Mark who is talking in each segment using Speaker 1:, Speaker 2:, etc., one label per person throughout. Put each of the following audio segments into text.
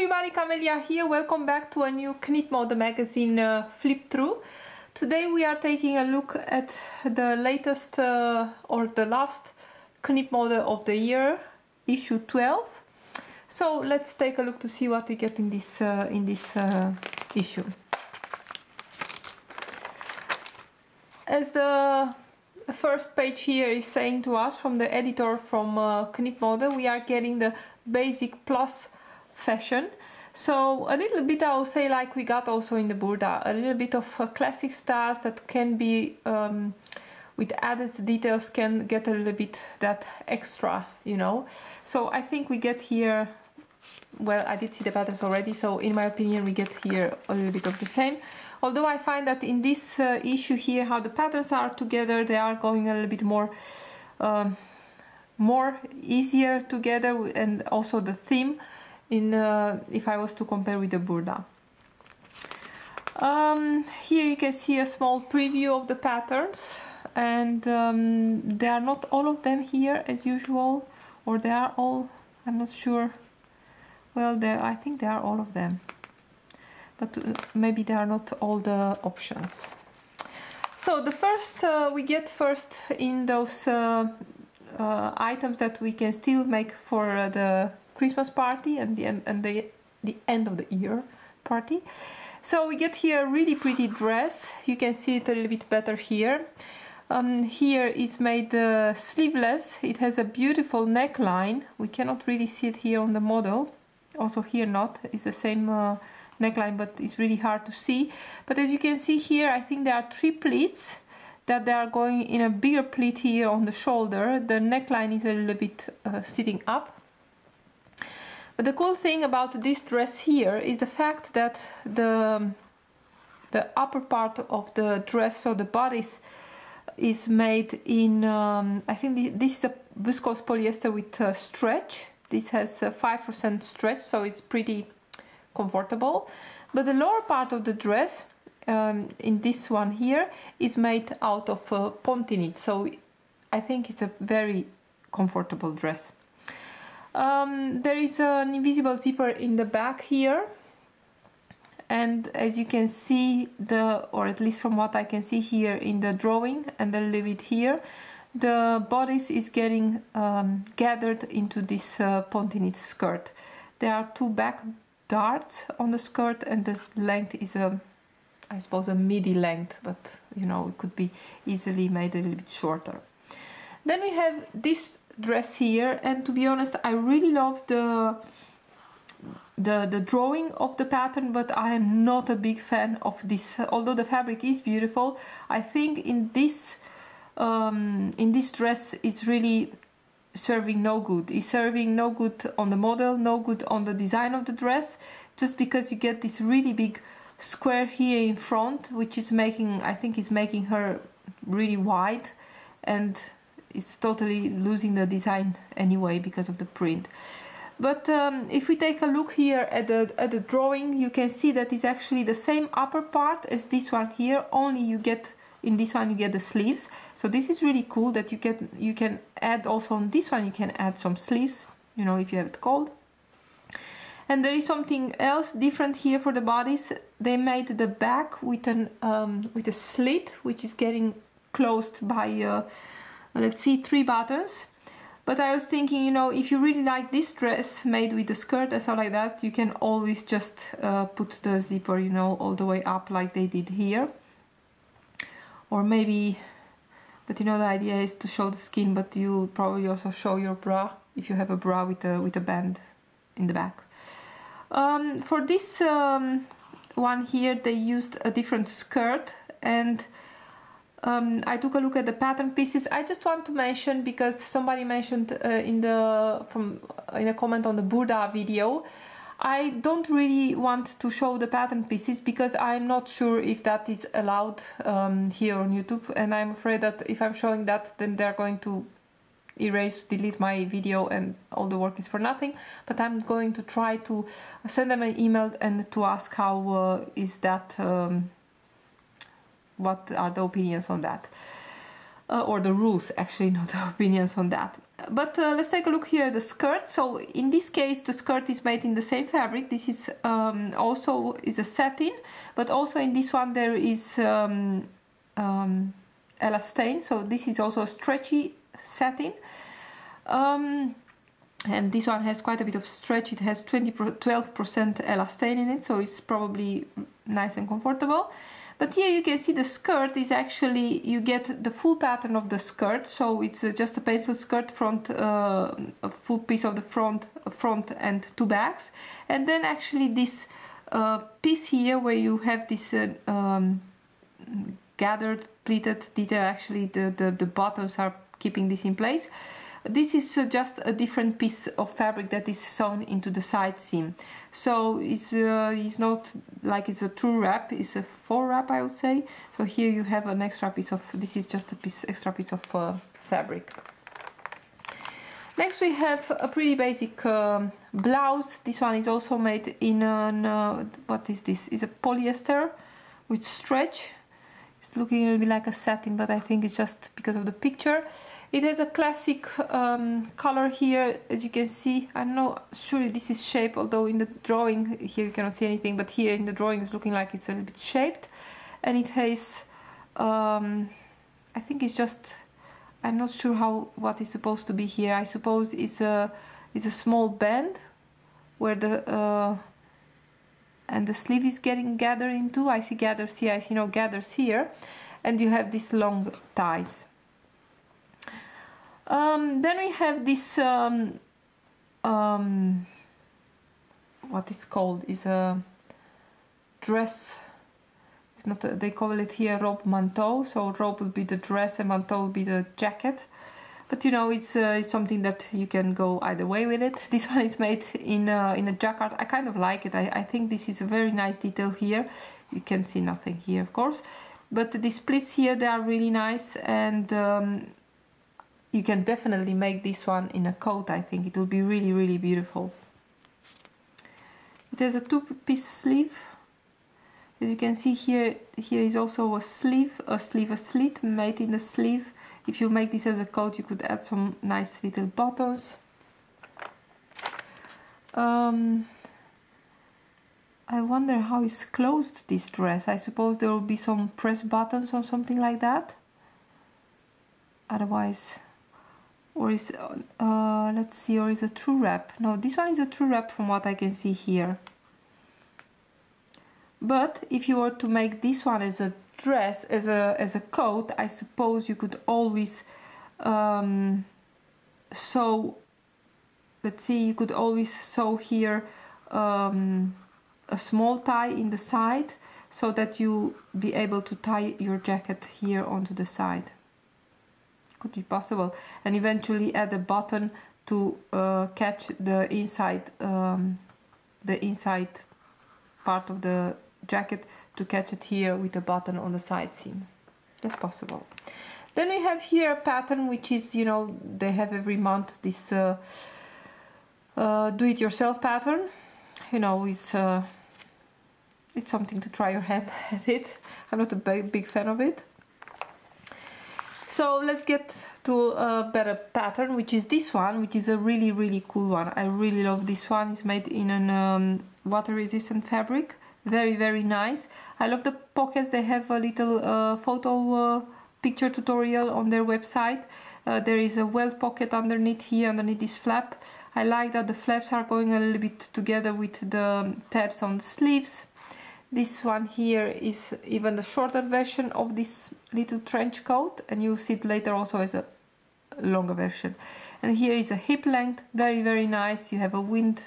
Speaker 1: everybody, Camelia here. Welcome back to a new Knip Mode magazine uh, flip through. Today we are taking a look at the latest uh, or the last Knip Mode of the year, issue 12. So let's take a look to see what we get in this uh, in this uh, issue. As the first page here is saying to us from the editor from uh, Knip Mode, we are getting the basic plus fashion. So a little bit I would say like we got also in the Burda, a little bit of uh, classic styles that can be um, with added details can get a little bit that extra, you know. So I think we get here, well I did see the patterns already, so in my opinion we get here a little bit of the same. Although I find that in this uh, issue here, how the patterns are together, they are going a little bit more, um, more easier together, and also the theme. In uh, if I was to compare with the Burda. Um, here you can see a small preview of the patterns, and um, they are not all of them here as usual, or they are all. I'm not sure. Well, I think they are all of them but uh, maybe they are not all the options. So the first uh, we get first in those uh, uh, items that we can still make for uh, the Christmas party and the and the the end of the year party. So we get here a really pretty dress. You can see it a little bit better here. Um, here is made uh, sleeveless. It has a beautiful neckline. We cannot really see it here on the model. Also here not. It's the same neckline but it's really hard to see but as you can see here I think there are three pleats that they are going in a bigger pleat here on the shoulder the neckline is a little bit uh, sitting up but the cool thing about this dress here is the fact that the the upper part of the dress so the bodice is made in um, I think this is a viscose polyester with uh, stretch this has 5% stretch so it's pretty comfortable. But the lower part of the dress, um, in this one here, is made out of uh, ponte knit. So I think it's a very comfortable dress. Um, there is an invisible zipper in the back here. And as you can see, the or at least from what I can see here in the drawing and a little it here, the bodice is getting um, gathered into this uh, ponte knit skirt. There are two back darts on the skirt and the length is a I suppose a midi length but you know it could be easily made a little bit shorter then we have this dress here. And to be honest I really love the the the drawing of the pattern but I am not a big fan of this. Although the fabric is beautiful I think in this um, in this dress it's really serving no good. It's serving no good on the model, no good on the design of the dress, just because you get this really big square here in front, which is making, I think is making her really wide. And it's totally losing the design anyway because of the print. But um, if we take a look here at the, at the drawing, you can see that it's actually the same upper part as this one here, only you get in this one you get the sleeves. So this is really cool that you can you can add also on this one you can add some sleeves you know if you have it cold. And there is something else different here for the bodies. They made the back with an um, with a slit which is getting closed by uh, let's see three buttons. But I was thinking, you know, if you really like this dress made with the skirt and stuff like that, you can always just uh, put the zipper, you know, all the way up like they did here. Or maybe but you know the idea is to show the skin but you probably also show your bra if you have a bra with a with a band in the back. Um, for this um, one here they used a different skirt and um, I took a look at the pattern pieces. I just want to mention because somebody mentioned uh, in the from in a comment on the Burda video I don't really want to show the pattern pieces because I'm not sure if that is allowed um, here on YouTube and I'm afraid that if I'm showing that then they're going to erase, delete my video and all the work is for nothing but I'm going to try to send them an email and to ask how uh, is that um, what are the opinions on that uh, or the rules actually, not the opinions on that. But uh, let's take a look here at the skirt. So in this case, the skirt is made in the same fabric. This is um, also is a satin, but also in this one there is um, um, elastane. So this is also a stretchy satin. Um, and this one has quite a bit of stretch. It has 20 12% elastane in it, so it's probably nice and comfortable. But here you can see the skirt is actually, you get the full pattern of the skirt. So it's uh, just a pencil skirt front, uh, a full piece of the front, front and two backs. And then actually this uh, piece here where you have this uh, um, gathered pleated detail, actually the, the, the buttons are keeping this in place. This is uh, just a different piece of fabric that is sewn into the side seam. So it's, uh, it's not like it's a true wrap, it's a faux wrap I would say. So here you have an extra piece of, this is just a piece, extra piece of uh, fabric. Next we have a pretty basic um, blouse. This one is also made in an, uh, what is this? Is a polyester with stretch. It's looking a little bit like a satin, but I think it's just because of the picture. It has a classic um, color here, as you can see. I'm not sure this is shaped, although in the drawing here you cannot see anything, but here in the drawing it's looking like it's a little bit shaped. And it has, um, I think it's just, I'm not sure how what is supposed to be here. I suppose it's a, it's a small band where the, uh, and the sleeve is getting gathered into. I see gathers here, I see no gathers here. And you have these long ties. Um, then we have this um, um, what is called is a dress. It's not a, they call it here robe manteau. So robe will be the dress and manteau will be the jacket. But you know, it's, uh, it's something that you can go either way with it. This one is made in uh, in a jacquard. I kind of like it. I, I think this is a very nice detail here. You can see nothing here, of course. But the splits here, they are really nice and um, you can definitely make this one in a coat I think. It will be really really beautiful. It has a two-piece sleeve. As you can see here here is also a sleeve a sleeve a slit made in the sleeve. If you make this as a coat you could add some nice little buttons. Um, I wonder how is closed this dress. I suppose there will be some press buttons or something like that. Otherwise or is uh, let's see or is a true wrap no this one is a true wrap from what I can see here. But if you were to make this one as a dress as a as a coat I suppose you could always um, sew let's see you could always sew here um, a small tie in the side so that you be able to tie your jacket here onto the side could be possible. And eventually add a button to uh, catch the inside um, the inside part of the jacket to catch it here with a button on the side seam. That's possible. Then we have here a pattern which is you know they have every month this uh, uh, do-it-yourself pattern. You know it's uh, it's something to try your hand at it. I'm not a big, big fan of it so let's get to a better pattern, which is this one, which is a really, really cool one. I really love this one. It's made in an um, water-resistant fabric. Very, very nice. I love the pockets. They have a little uh, photo uh, picture tutorial on their website. Uh, there is a welt pocket underneath here, underneath this flap. I like that the flaps are going a little bit together with the tabs on the sleeves. This one here is even the shorter version of this little trench coat and you'll see it later also as a longer version. And here is a hip length, very very nice. You have a wind,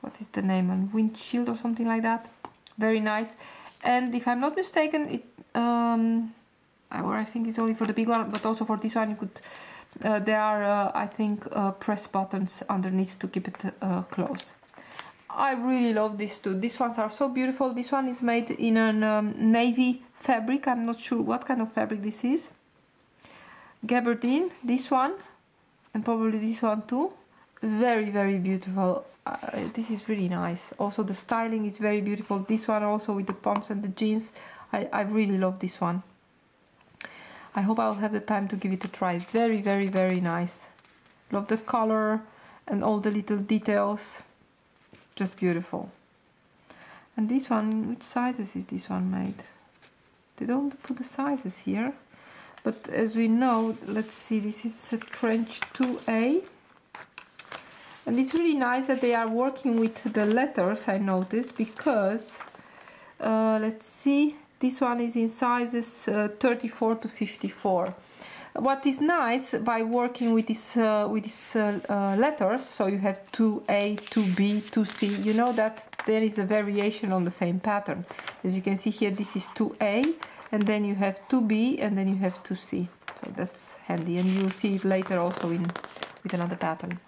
Speaker 1: what is the name, a windshield or something like that. Very nice. And if I'm not mistaken, it um, or I think it's only for the big one, but also for this one you could. Uh, there are, uh, I think, uh, press buttons underneath to keep it uh, close. I really love these two. These ones are so beautiful. This one is made in a um, navy fabric. I'm not sure what kind of fabric this is. Gabardine, this one, and probably this one too. Very, very beautiful. Uh, this is really nice. Also the styling is very beautiful. This one also with the pumps and the jeans. I, I really love this one. I hope I'll have the time to give it a try. Very, very, very nice. Love the color and all the little details. Just beautiful. And this one, which sizes is this one made? They don't put the sizes here. But as we know, let's see, this is a trench 2A. And it's really nice that they are working with the letters, I noticed, because, uh, let's see, this one is in sizes uh, 34 to 54. What is nice by working with this uh, with these uh, uh, letters, so you have 2A, 2B, 2C, you know that there is a variation on the same pattern. As you can see here, this is 2A, and then you have 2B, and then you have 2C. So that's handy, and you'll see it later also in with another pattern.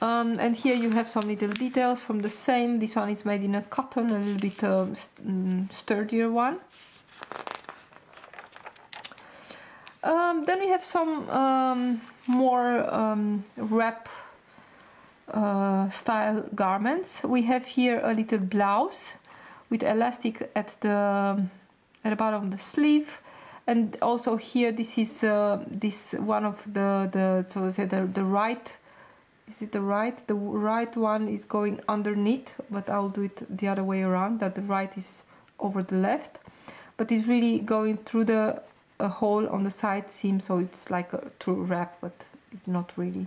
Speaker 1: Um, and here you have some little details from the same. This one is made in a cotton, a little bit uh, st sturdier one. Um, then we have some um, more um, wrap uh, style garments. We have here a little blouse with elastic at the at the bottom of the sleeve, and also here this is uh, this one of the the so to say the the right is it the right? The right one is going underneath but I'll do it the other way around that the right is over the left. But it's really going through the a hole on the side seam so it's like a true wrap but it's not really.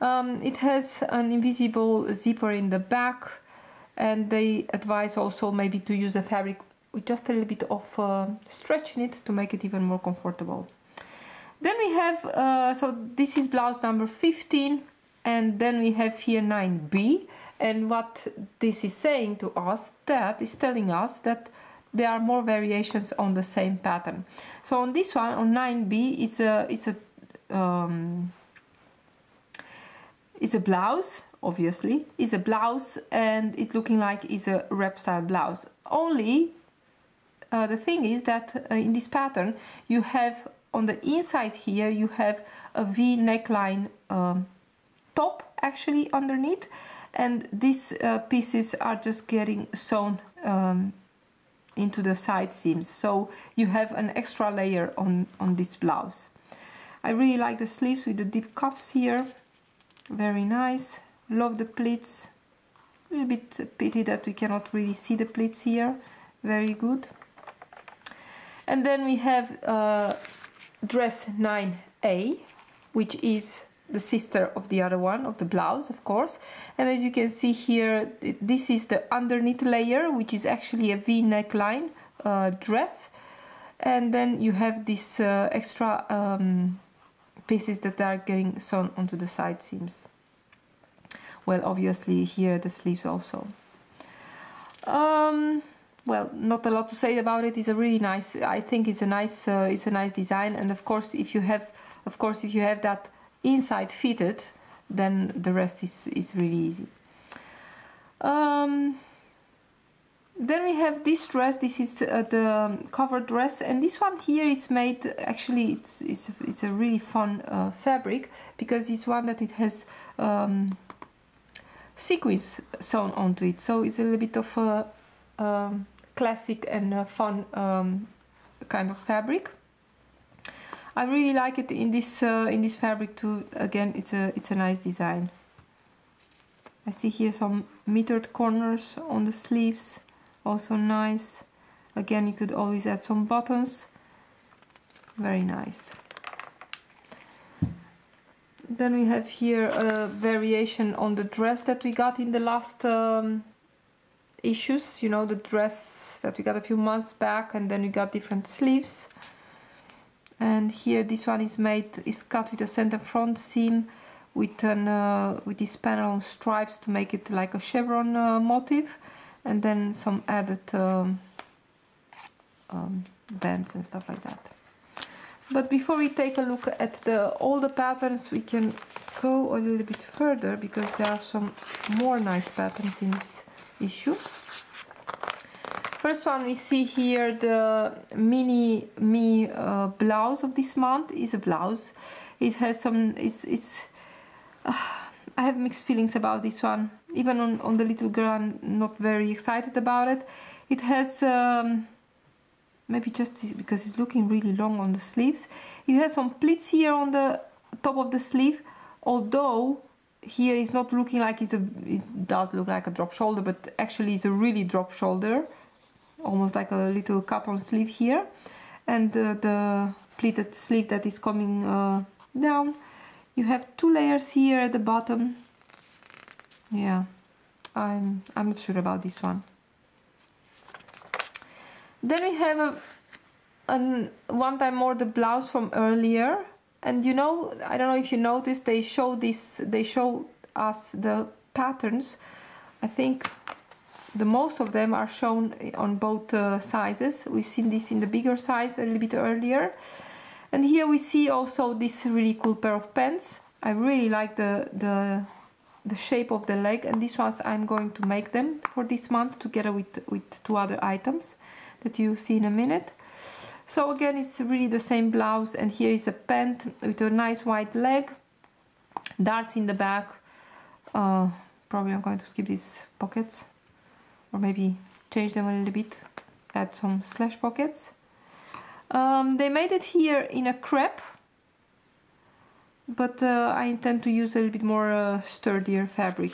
Speaker 1: Um, it has an invisible zipper in the back and they advise also maybe to use a fabric with just a little bit of uh, stretch in it to make it even more comfortable. Then we have uh, so this is blouse number 15 and then we have here 9b and what this is saying to us that is telling us that there are more variations on the same pattern. So on this one on 9b it's a it's a um, it's a blouse obviously. It's a blouse and it's looking like it's a wrap style blouse. Only uh, the thing is that uh, in this pattern you have on the inside here you have a v neckline um, top actually underneath. And these uh, pieces are just getting sewn um, into the side seams so you have an extra layer on on this blouse. I really like the sleeves with the deep cuffs here. Very nice. Love the pleats. A little bit pity that we cannot really see the pleats here. Very good. And then we have uh, dress 9a which is the sister of the other one of the blouse of course. And as you can see here this is the underneath layer which is actually a v neckline uh, dress. And then you have these uh, extra um, pieces that are getting sewn onto the side seams. Well obviously here the sleeves also. Um, well not a lot to say about it. It's a really nice i think it's a nice uh, it's a nice design. And of course if you have of course if you have that inside fitted then the rest is, is really easy. Um, then we have this dress. This is uh, the cover dress. And this one here is made actually it's it's, it's a really fun uh, fabric because it's one that it has um, sequins sewn onto it. So it's a little bit of a um, classic and fun um, kind of fabric I really like it in this uh, in this fabric too. Again, it's a it's a nice design. I see here some mitered corners on the sleeves, also nice. Again, you could always add some buttons. Very nice. Then we have here a variation on the dress that we got in the last um, issues. You know, the dress that we got a few months back, and then we got different sleeves and here this one is made is cut with a center front seam with an uh, with this panel on stripes to make it like a chevron uh, motif. And then some added um, um, bands and stuff like that. But before we take a look at the all the patterns we can go a little bit further because there are some more nice patterns in this issue First one we see here the mini me uh, blouse of this month is a blouse. It has some, it's, it's uh, I have mixed feelings about this one. Even on, on the little girl I'm not very excited about it. It has um, maybe just because it's looking really long on the sleeves it has some pleats here on the top of the sleeve although here it's not looking like it's a it does look like a drop shoulder but actually it's a really drop shoulder almost like a little cut on sleeve here. And the pleated sleeve that is coming uh, down. You have two layers here at the bottom. Yeah. I'm I'm not sure about this one. Then we have a, an one time more the blouse from earlier. And you know I don't know if you noticed they show this they show us the patterns. I think the most of them are shown on both uh, sizes. We've seen this in the bigger size a little bit earlier. And here we see also this really cool pair of pants. I really like the the the shape of the leg and these ones I'm going to make them for this month together with with two other items that you'll see in a minute. So again it's really the same blouse and here is a pant with a nice white leg darts in the back. Uh, probably I'm going to skip these pockets or maybe change them a little bit add some slash pockets. Um, they made it here in a crepe but uh, I intend to use a little bit more uh, sturdier fabric.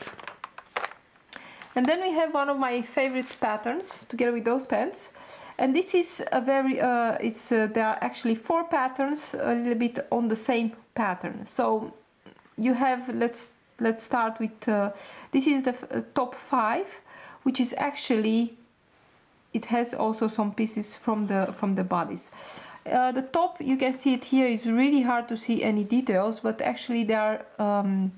Speaker 1: And then we have one of my favorite patterns together with those pants. And this is a very uh, it's uh, there are actually four patterns a little bit on the same pattern. So you have let's let's start with uh, this is the uh, top five which is actually it has also some pieces from the from the bodice uh, the top you can see it here is really hard to see any details but actually there are um,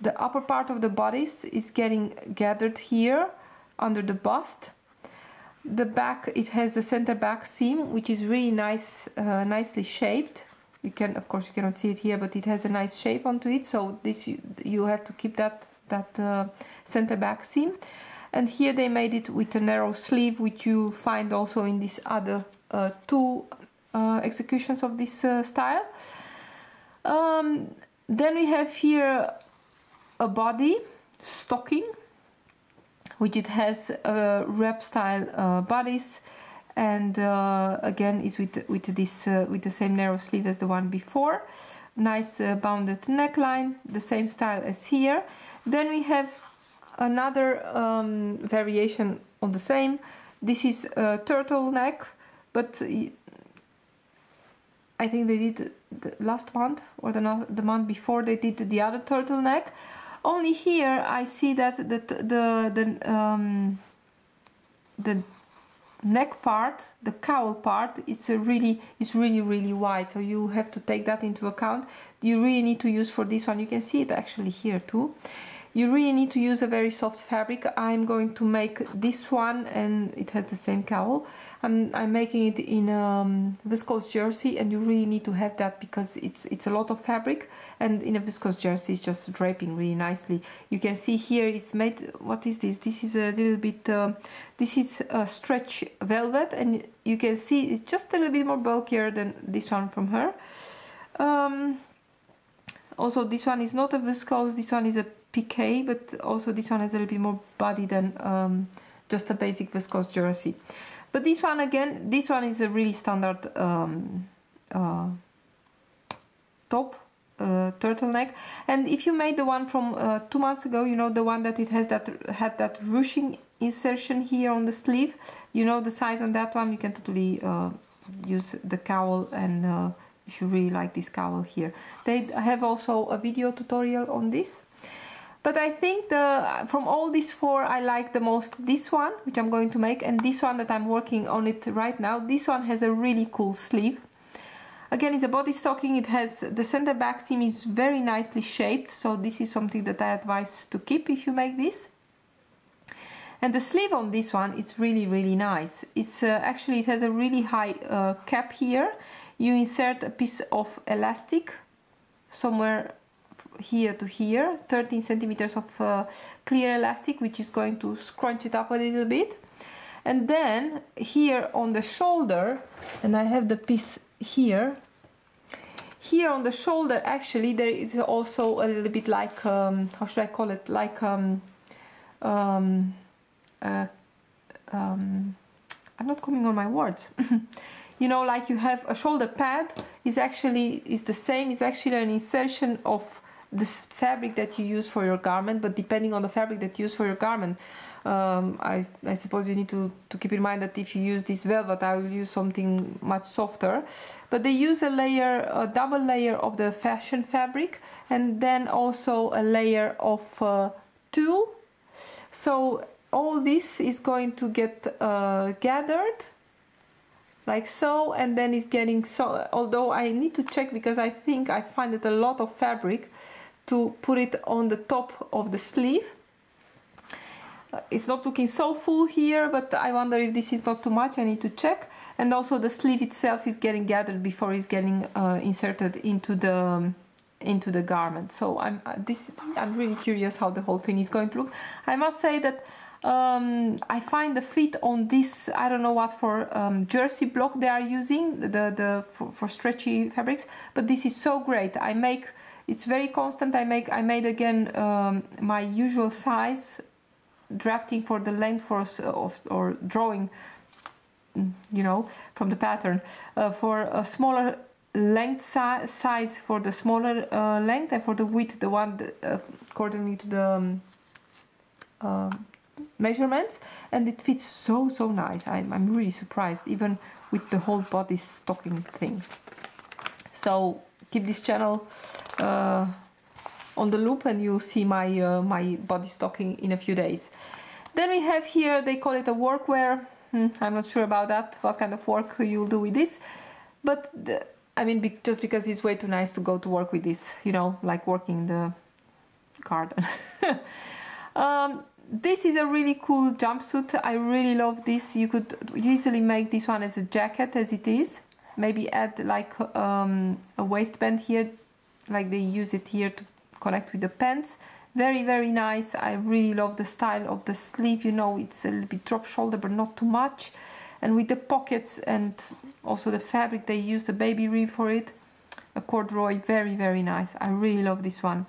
Speaker 1: the upper part of the bodice is getting gathered here under the bust. The back it has a center back seam which is really nice uh, nicely shaped. You can of course you cannot see it here but it has a nice shape onto it so this you, you have to keep that that uh, center back seam and here they made it with a narrow sleeve which you find also in these other uh, two uh, executions of this uh, style. Um, then we have here a body stocking which it has a wrap style uh, bodice and uh, again is with with this uh, with the same narrow sleeve as the one before nice uh, bounded neckline the same style as here. Then we have another um, variation on the same. This is a turtleneck but I think they did the last month or the, the month before they did the other turtleneck. Only here I see that the the the um, the neck part, the cowl part, it's a really it's really really wide. So you have to take that into account. You really need to use for this one. You can see it actually here too you really need to use a very soft fabric I'm going to make this one and it has the same cowl I'm, I'm making it in um, viscose jersey and you really need to have that because it's it's a lot of fabric and in a viscose jersey it's just draping really nicely. You can see here it's made what is this? This is a little bit uh, this is a stretch velvet and you can see it's just a little bit more bulkier than this one from her. Um, also this one is not a viscose this one is a pique, but also this one has a little bit more body than um, just a basic viscose jersey. But this one again, this one is a really standard um, uh, top uh, turtleneck. And if you made the one from uh, two months ago, you know the one that it has that had that ruching insertion here on the sleeve. You know the size on that one. You can totally uh, use the cowl and uh, if you really like this cowl here. They have also a video tutorial on this. But I think the from all these four, I like the most this one, which I'm going to make, and this one that I'm working on it right now. This one has a really cool sleeve. Again, it's a body stocking. It has the center back seam is very nicely shaped, so this is something that I advise to keep if you make this. And the sleeve on this one is really, really nice. It's uh, actually, it has a really high uh, cap here. You insert a piece of elastic somewhere here to here 13 centimeters of uh, clear elastic which is going to scrunch it up a little bit and then here on the shoulder and I have the piece here here on the shoulder actually there is also a little bit like um, how should I call it like um, um, uh, um, I'm not coming on my words. you know, like you have a shoulder pad is actually is the same. Is actually an insertion of this fabric that you use for your garment, but depending on the fabric that you use for your garment, um, I, I, suppose you need to, to keep in mind that if you use this velvet, I will use something much softer. But they use a layer, a double layer of the fashion fabric, and then also a layer of uh, tulle. So all this is going to get uh, gathered like so and then it's getting so although I need to check because I think I find it a lot of fabric to put it on the top of the sleeve. Uh, it's not looking so full here but I wonder if this is not too much. I need to check. And also the sleeve itself is getting gathered before it's getting uh, inserted into the um, into the garment. So I'm uh, this I'm really curious how the whole thing is going to look. I must say that um, I find the fit on this I don't know what for um, jersey block they are using the the for, for, stretchy fabrics but this is so great. I make it's very constant. I make I made again um, my usual size drafting for the length for of, or drawing you know from the pattern uh, for a smaller length si size for the smaller uh, length and for the width the one that, uh, accordingly to the um, um measurements. And it fits so so nice. I'm, I'm really surprised even with the whole body stocking thing. So keep this channel uh, on the loop and you'll see my uh, my body stocking in a few days. Then we have here they call it a workwear. Hmm, I'm not sure about that what kind of work you'll do with this. But the, I mean be, just because it's way too nice to go to work with this you know like working in the garden. Um, this is a really cool jumpsuit. I really love this. You could easily make this one as a jacket as it is maybe add like um, a waistband here like they use it here to connect with the pants. Very very nice. I really love the style of the sleeve. You know it's a little bit drop shoulder but not too much. And with the pockets and also the fabric they use the baby rib for it. A corduroy very very nice. I really love this one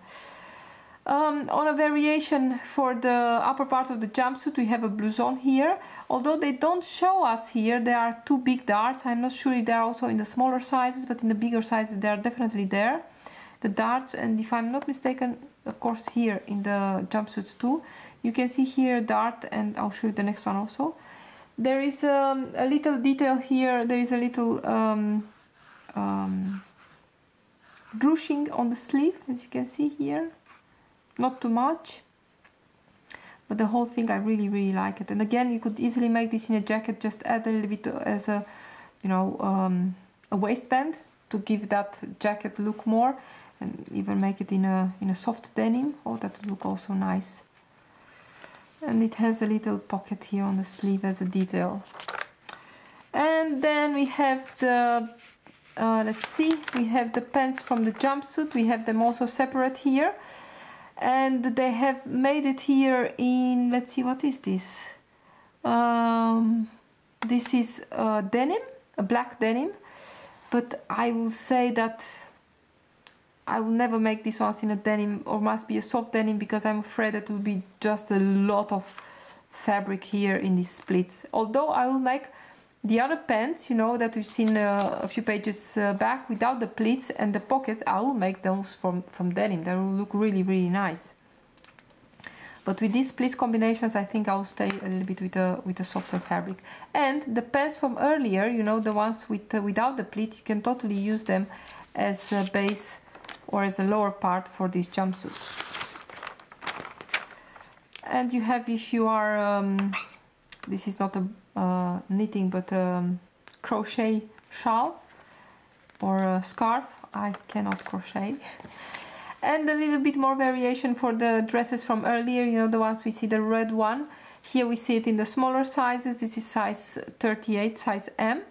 Speaker 1: um, on a variation for the upper part of the jumpsuit we have a blouson here. Although they don't show us here, there are two big darts. I'm not sure if they're also in the smaller sizes, but in the bigger sizes they are definitely there. The darts, and if I'm not mistaken, of course here in the jumpsuits too. You can see here dart, and I'll show you the next one also. There is um, a little detail here, there is a little um, um, ruching on the sleeve, as you can see here not too much but the whole thing I really really like it. And again you could easily make this in a jacket just add a little bit as a you know um, a waistband to give that jacket look more and even make it in a in a soft denim. Oh that would look also nice. And it has a little pocket here on the sleeve as a detail. And then we have the uh, let's see we have the pants from the jumpsuit. We have them also separate here and they have made it here in let's see what is this? Um, this is a denim a black denim but I will say that I will never make this ones in a denim or must be a soft denim because I'm afraid that will be just a lot of fabric here in these splits. Although I will make the other pants, you know, that we've seen uh, a few pages uh, back without the pleats and the pockets, I will make those from, from denim. They will look really, really nice. But with these pleats combinations, I think I'll stay a little bit with a, with a softer fabric. And the pants from earlier, you know, the ones with uh, without the pleat, you can totally use them as a base or as a lower part for these jumpsuits. And you have, if you are, um, this is not a uh, knitting but um, crochet shawl or a scarf. I cannot crochet. And a little bit more variation for the dresses from earlier you know the ones we see the red one. Here we see it in the smaller sizes. This is size 38 size M.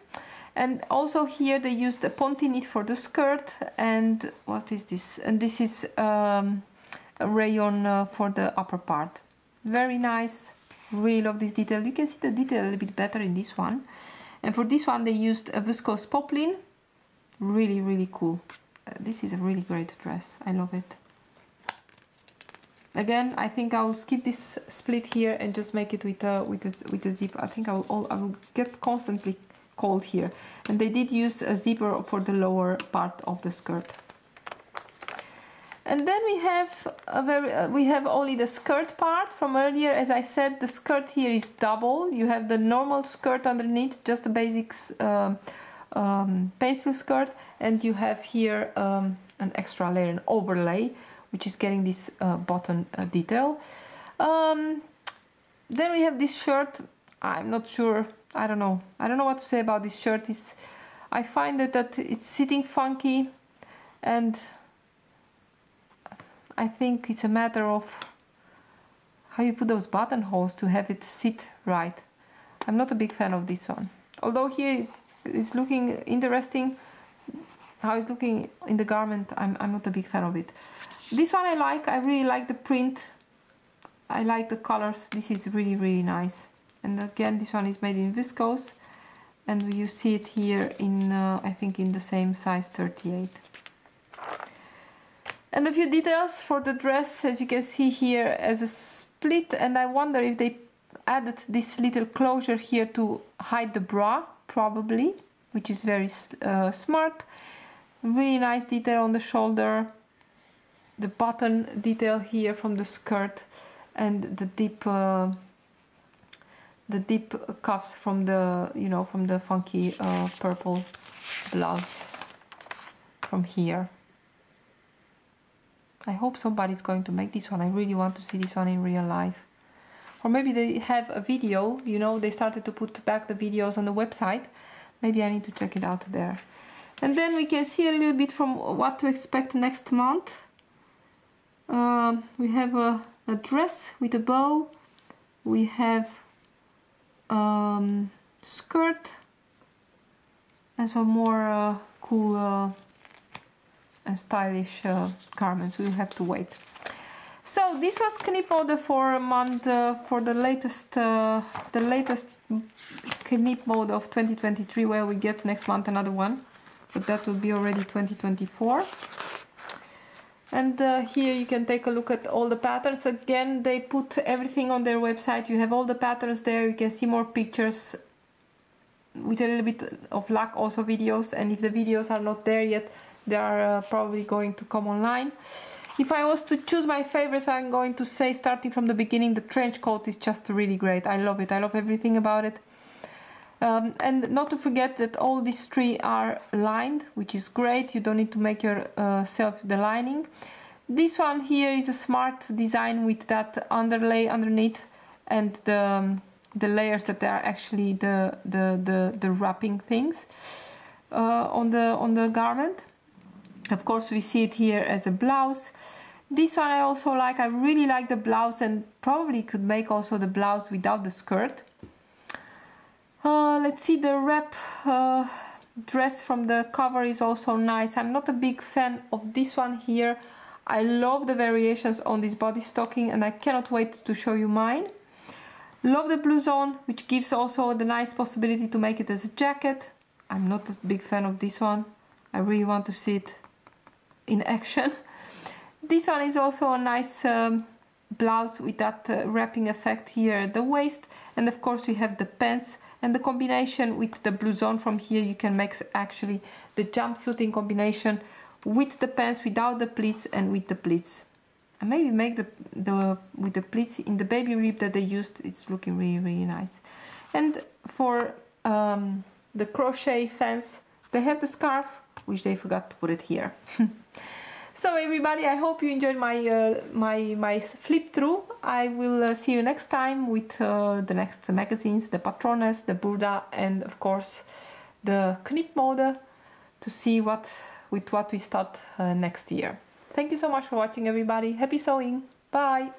Speaker 1: And also here they used a ponte knit for the skirt and what is this? And this is um, a rayon uh, for the upper part. Very nice really love this detail. You can see the detail a little bit better in this one. And for this one they used a viscose poplin really really cool. Uh, this is a really great dress. I love it. Again I think I'll skip this split here and just make it with a with a, with a zip I think I will I will get constantly cold here. And they did use a zipper for the lower part of the skirt and then we have a very uh, we have only the skirt part from earlier. As I said the skirt here is double. You have the normal skirt underneath just the basic um, um, pencil skirt. And you have here um, an extra layer an overlay which is getting this uh, button uh, detail. Um, then we have this shirt. I'm not sure. I don't know. I don't know what to say about this shirt. It's I find that, that it's sitting funky. And I think it's a matter of how you put those buttonholes to have it sit right. I'm not a big fan of this one. Although here it's looking interesting, how it's looking in the garment, I'm, I'm not a big fan of it. This one I like, I really like the print. I like the colors, this is really, really nice. And again, this one is made in viscose and you see it here in, uh, I think in the same size 38. And a few details for the dress, as you can see here as a split. And I wonder if they added this little closure here to hide the bra, probably, which is very uh, smart. Really nice detail on the shoulder, the button detail here from the skirt. And the deep uh, the deep cuffs from the you know from the funky uh, purple blouse from here I hope somebody's going to make this one. I really want to see this one in real life. Or maybe they have a video, you know, they started to put back the videos on the website. Maybe I need to check it out there. And then we can see a little bit from what to expect next month. Uh, we have a, a, dress with a bow. We have um, skirt and some more uh, cool uh, stylish uh, garments. We'll have to wait. So this was Knip mode for a month uh, for the latest uh, the latest Knip mode of 2023. Where we get next month another one, but that will be already 2024. And uh, here you can take a look at all the patterns. Again, they put everything on their website. You have all the patterns there. You can see more pictures with a little bit of luck also videos. And if the videos are not there yet, they are uh, probably going to come online. If I was to choose my favorites, I'm going to say starting from the beginning, the trench coat is just really great. I love it. I love everything about it. Um, and not to forget that all these three are lined, which is great. You don't need to make yourself uh, the lining. This one here is a smart design with that underlay underneath and the, um, the layers that are actually the, the, the, the wrapping things uh, on, the, on the garment. Of course, we see it here as a blouse. This one I also like. I really like the blouse and probably could make also the blouse without the skirt. Uh, let's see the wrap uh, dress from the cover is also nice. I'm not a big fan of this one here. I love the variations on this body stocking and I cannot wait to show you mine. Love the blouson, which gives also the nice possibility to make it as a jacket. I'm not a big fan of this one. I really want to see it in action. This one is also a nice um, blouse with that uh, wrapping effect here at the waist and of course we have the pants and the combination with the blouson from here you can make actually the jumpsuit in combination with the pants without the pleats and with the pleats. And maybe make the, the with the pleats in the baby rib that they used it's looking really really nice. And for um, the crochet fans they have the scarf which they forgot to put it here So everybody, I hope you enjoyed my uh, my my flip through. I will uh, see you next time with uh, the next magazines, the Patrones, the Burda, and of course the Knip Mode to see what with what we start uh, next year. Thank you so much for watching, everybody. Happy sewing. Bye.